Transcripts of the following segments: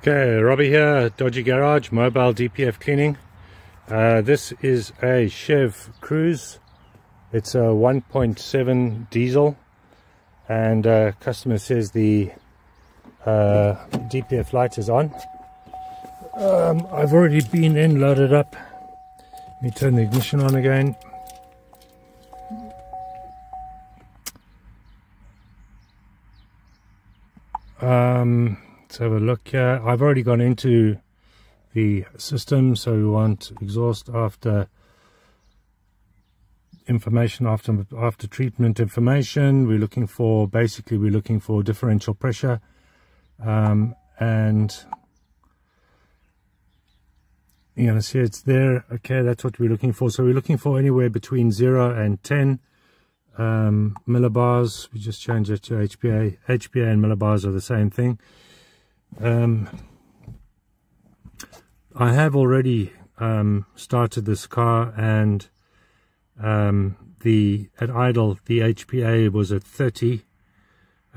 Okay, Robby here, Dodgy Garage, mobile DPF cleaning. Uh, this is a Chev Cruze. It's a 1.7 diesel and uh, customer says the uh, DPF light is on. Um, I've already been in, loaded up. Let me turn the ignition on again. Um, let's have a look here. I've already gone into the system, so we want exhaust after information after after treatment information. We're looking for basically we're looking for differential pressure um, and you know see it's there. Okay that's what we're looking for. So we're looking for anywhere between 0 and 10 um, millibars. We just change it to HPA HPA and millibars are the same thing um, I have already um, started this car and um, the at idle the HPA was at 30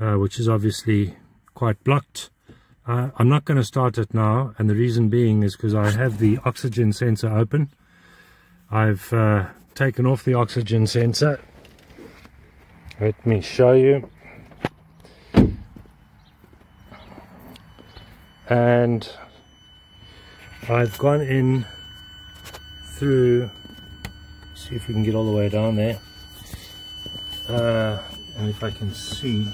uh, which is obviously quite blocked. Uh, I'm not going to start it now and the reason being is because I have the oxygen sensor open. I've uh, taken off the oxygen sensor. Let me show you and I've gone in through see if we can get all the way down there. Uh, and if I can see.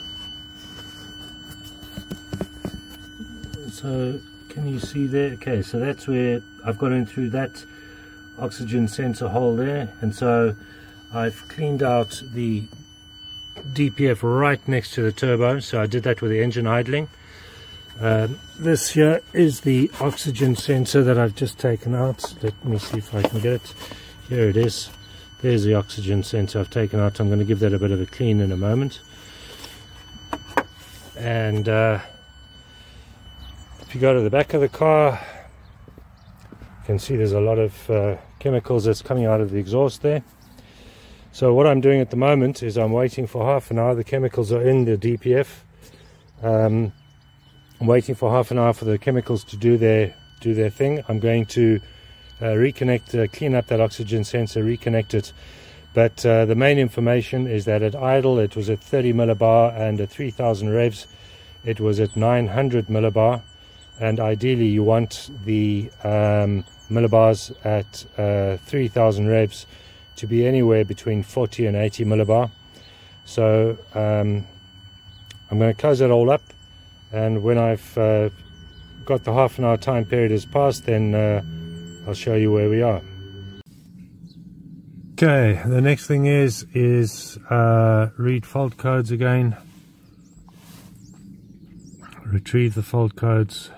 So can you see there? Okay so that's where I've got in through that oxygen sensor hole there. And so I've cleaned out the DPF right next to the turbo. So I did that with the engine idling uh, this here is the oxygen sensor that I've just taken out. Let me see if I can get it. Here it is. There's the oxygen sensor I've taken out. I'm going to give that a bit of a clean in a moment. And uh, if you go to the back of the car you can see there's a lot of uh, chemicals that's coming out of the exhaust there. So what I'm doing at the moment is I'm waiting for half an hour. The chemicals are in the DPF um, I'm waiting for half an hour for the chemicals to do their do their thing. I'm going to uh, reconnect uh, clean up that oxygen sensor reconnect it. But uh, the main information is that at idle it was at 30 millibar and at 3000 revs it was at 900 millibar. And ideally you want the um, millibars at uh, 3000 revs to be anywhere between 40 and 80 millibar. So um, I'm going to close it all up and when I've uh, got the half an hour time period has passed then uh, I'll show you where we are. Okay the next thing is is uh, read fault codes again. Retrieve the fault codes.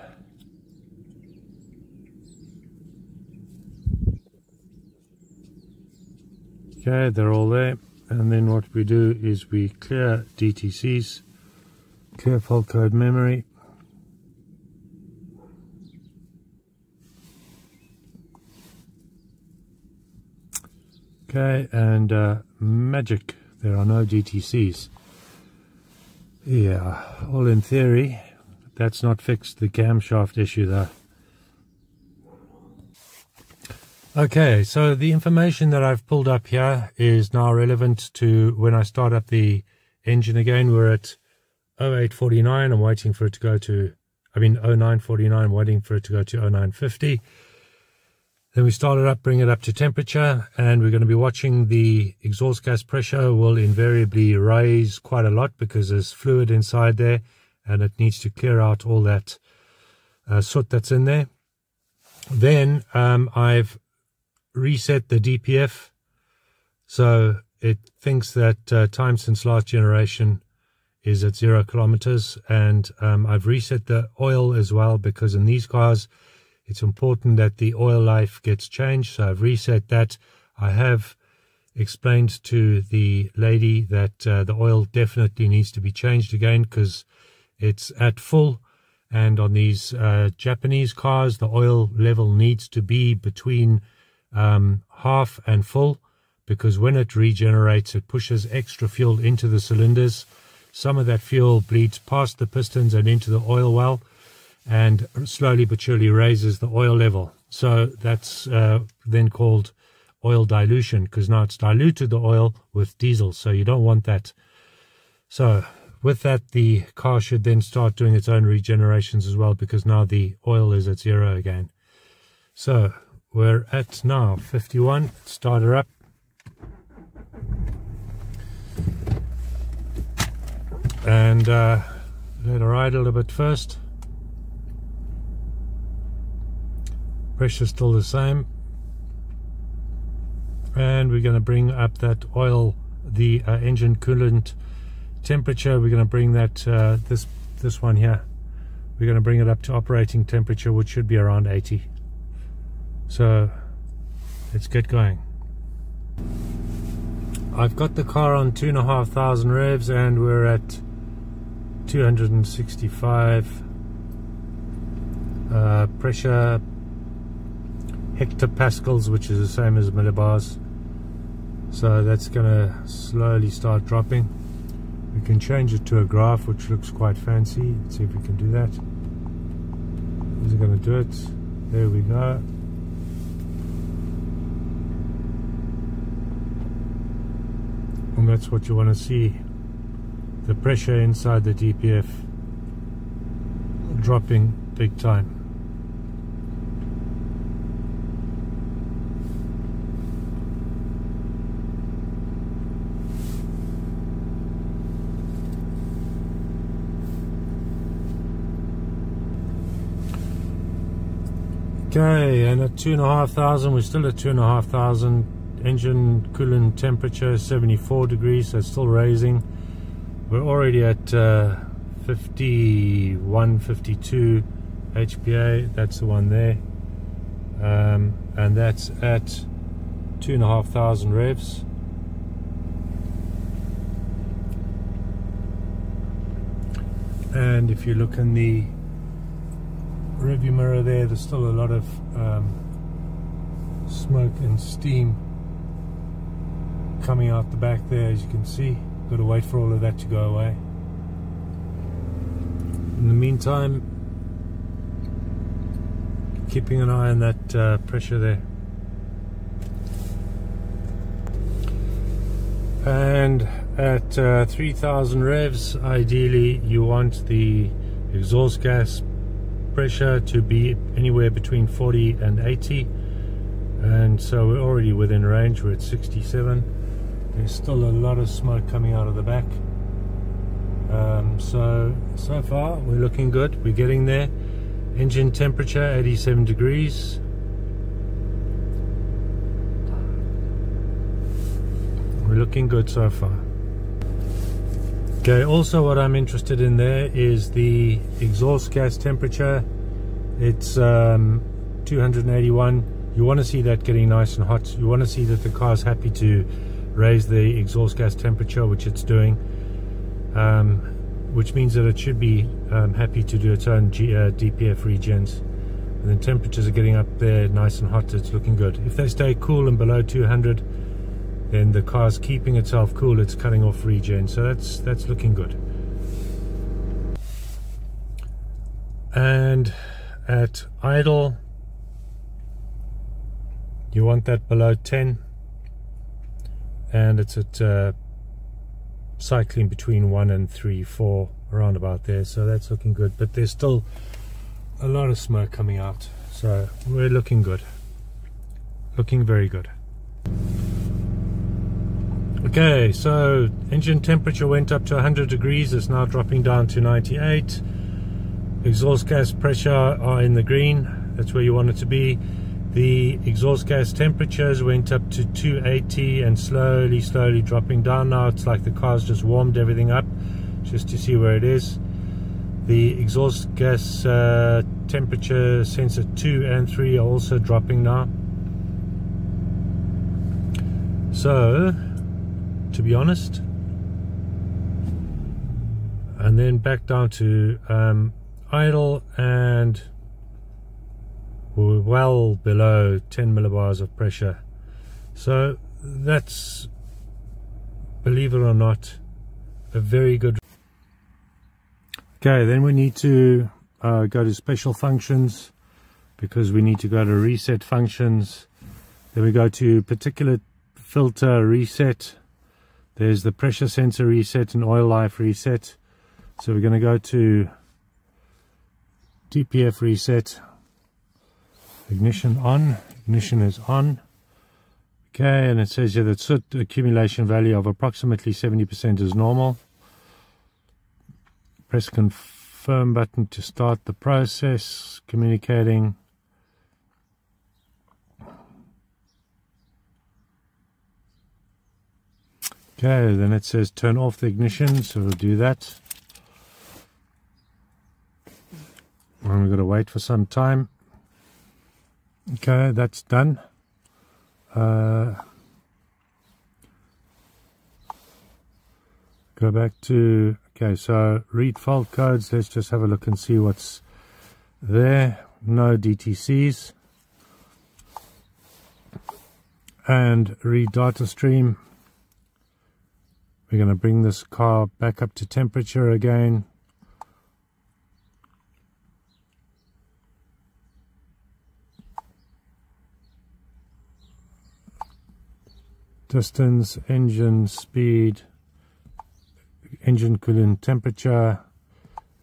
Okay they're all there. And then what we do is we clear DTCs clear fault code memory. Okay and uh, magic. There are no DTCs yeah all in theory that's not fixed. The camshaft issue though. Okay, so the information that I've pulled up here is now relevant to when I start up the engine again. We're at 0849. I'm waiting for it to go to, I mean 0949, I'm waiting for it to go to 0950. Then we start it up, bring it up to temperature, and we're going to be watching the exhaust gas pressure will invariably raise quite a lot because there's fluid inside there and it needs to clear out all that uh, soot that's in there. Then um, I've reset the DPF so it thinks that uh, time since last generation is at zero kilometers. And um, I've reset the oil as well because in these cars it's important that the oil life gets changed. So I've reset that. I have explained to the lady that uh, the oil definitely needs to be changed again because it's at full. And on these uh, Japanese cars the oil level needs to be between um, half and full because when it regenerates, it pushes extra fuel into the cylinders. Some of that fuel bleeds past the pistons and into the oil well. and slowly but surely raises the oil level. So that's uh, then called oil dilution because now it's diluted the oil with diesel. So you don't want that. So with that, the car should then start doing its own regenerations as well because now the oil is at zero again. So we're at now 51. Start her up. And uh, let her ride a little bit first. Pressure's still the same. And we're going to bring up that oil, the uh, engine coolant temperature. We're going to bring that, uh, this, this one here. We're going to bring it up to operating temperature, which should be around 80. So let's get going. I've got the car on two and a half thousand revs and we're at 265 uh, pressure hectopascals which is the same as millibars. So that's gonna slowly start dropping. We can change it to a graph which looks quite fancy. Let's see if we can do that. Is it gonna do it? There we go. And that's what you want to see the pressure inside the DPF dropping big time. Okay, and at two and a half thousand, we're still at two and a half thousand. Engine coolant temperature 74 degrees so still raising we're already at uh, 51 52 HPA that's the one there. Um, and that's at two and a half thousand revs. And if you look in the rearview mirror there there's still a lot of um, smoke and steam coming out the back there as you can see got to wait for all of that to go away. In the meantime keeping an eye on that uh, pressure there. And at uh, 3000 revs ideally you want the exhaust gas pressure to be anywhere between 40 and 80 and so we're already within range. We're at 67 there's still a lot of smoke coming out of the back. Um, so, so far we're looking good. We're getting there. Engine temperature 87 degrees. We're looking good so far. Okay, also what I'm interested in there is the exhaust gas temperature. It's um, 281. You want to see that getting nice and hot. You want to see that the car's happy to raise the exhaust gas temperature, which it's doing, um, which means that it should be um, happy to do its own G, uh, DPF regens. And then temperatures are getting up there nice and hot, it's looking good. If they stay cool and below 200, then the car's keeping itself cool, it's cutting off regen, so that's, that's looking good. And at idle, you want that below 10 and it's at uh, cycling between one and three, four, around about there. So that's looking good. But there's still a lot of smoke coming out. So we're looking good. Looking very good. Okay, so engine temperature went up to 100 degrees. It's now dropping down to 98. Exhaust gas pressure are in the green. That's where you want it to be. The exhaust gas temperatures went up to 280 and slowly, slowly dropping down now. It's like the car's just warmed everything up just to see where it is. The exhaust gas uh, temperature sensor 2 and 3 are also dropping now. So, to be honest, and then back down to um, idle and well below 10 millibars of pressure so that's believe it or not a very good okay then we need to uh, go to special functions because we need to go to reset functions. Then we go to particulate filter reset. There's the pressure sensor reset and oil life reset. So we're going to go to DPF reset. Ignition on. Ignition is on. Okay, and it says here that soot accumulation value of approximately 70% is normal. Press confirm button to start the process, communicating. Okay, then it says turn off the ignition, so we'll do that. And we've got to wait for some time. Okay, that's done. Uh, go back to, okay, so read fault codes. Let's just have a look and see what's there. No DTCs. And read data stream. We're going to bring this car back up to temperature again. Distance, engine speed, engine coolant temperature,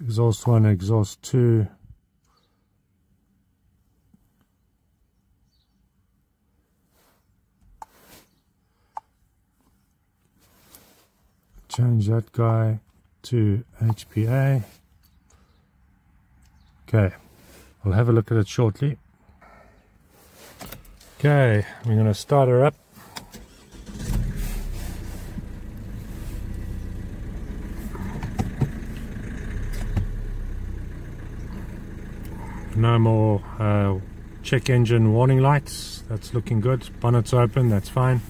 exhaust 1, exhaust 2. Change that guy to HPA. Okay, I'll have a look at it shortly. Okay, we're going to start her up. No more uh, check engine warning lights. That's looking good. Bonnet's open. That's fine.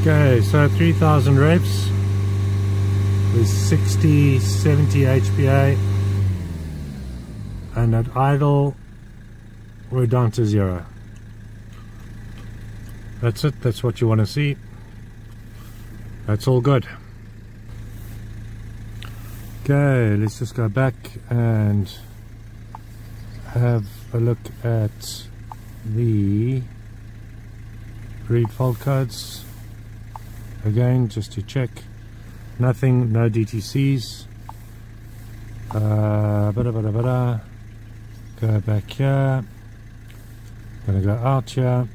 Okay so 3000 revs with 60 70 HPA and at idle we're down to zero. That's it. That's what you want to see. That's all good Okay, let's just go back and have a look at the read fault codes again just to check. Nothing no DTCs uh, bada, bada, bada. go back here. Gonna go out here.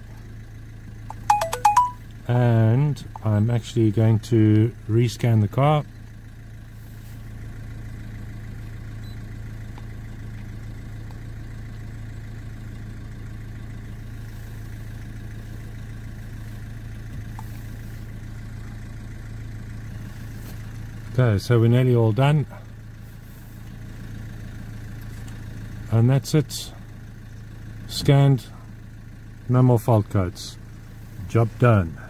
And I'm actually going to rescan the car Okay, so we're nearly all done. And that's it. Scanned. No more fault codes. Job done.